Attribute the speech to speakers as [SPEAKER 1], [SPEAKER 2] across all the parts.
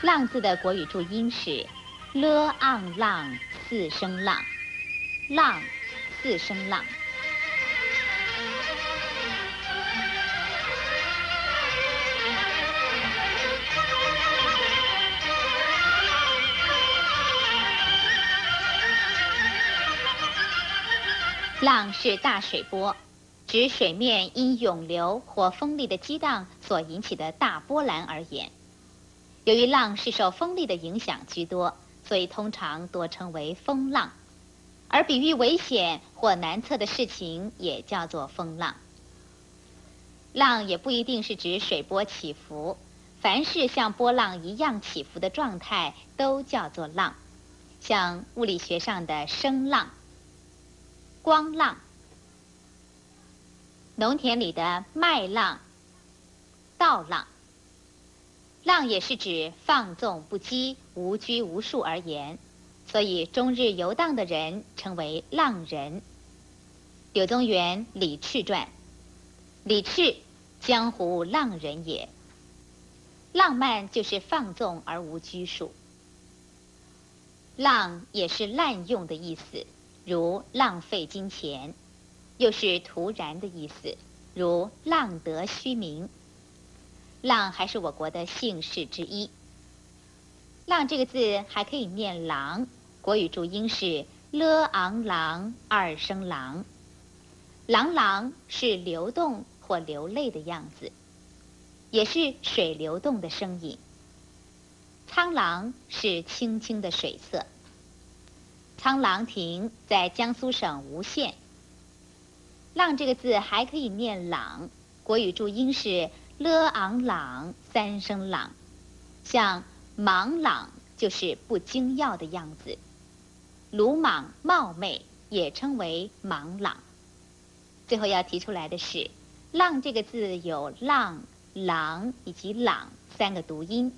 [SPEAKER 1] 浪字的国语注音是 l ang 浪四声浪，浪四声浪。浪是大水波，指水面因涌流或风力的激荡所引起的大波澜而言。由于浪是受风力的影响居多，所以通常多称为风浪。而比喻危险或难测的事情也叫做风浪。浪也不一定是指水波起伏，凡是像波浪一样起伏的状态都叫做浪，像物理学上的声浪。光浪，农田里的麦浪、稻浪。浪也是指放纵不羁、无拘无束而言，所以终日游荡的人称为浪人。柳宗元《李赤传》：李赤，江湖浪人也。浪漫就是放纵而无拘束。浪也是滥用的意思。如浪费金钱，又是突然的意思；如浪得虚名，浪还是我国的姓氏之一。浪这个字还可以念郎，国语注音是 l ang 郎二声郎。郎郎是流动或流泪的样子，也是水流动的声音。苍浪是清清的水色。苍浪亭在江苏省吴县。浪这个字还可以念朗，国语注音是 l ang 朗三声朗，像莽朗就是不精要的样子，鲁莽冒昧也称为莽朗。最后要提出来的是，浪这个字有浪、郎以及朗三个读音，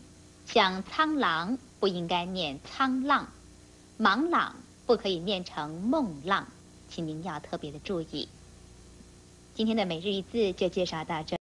[SPEAKER 1] 像苍狼不应该念苍浪，莽朗。不可以念成梦浪，请您要特别的注意。今天的每日一字就介绍到这。